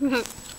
Mm-hmm.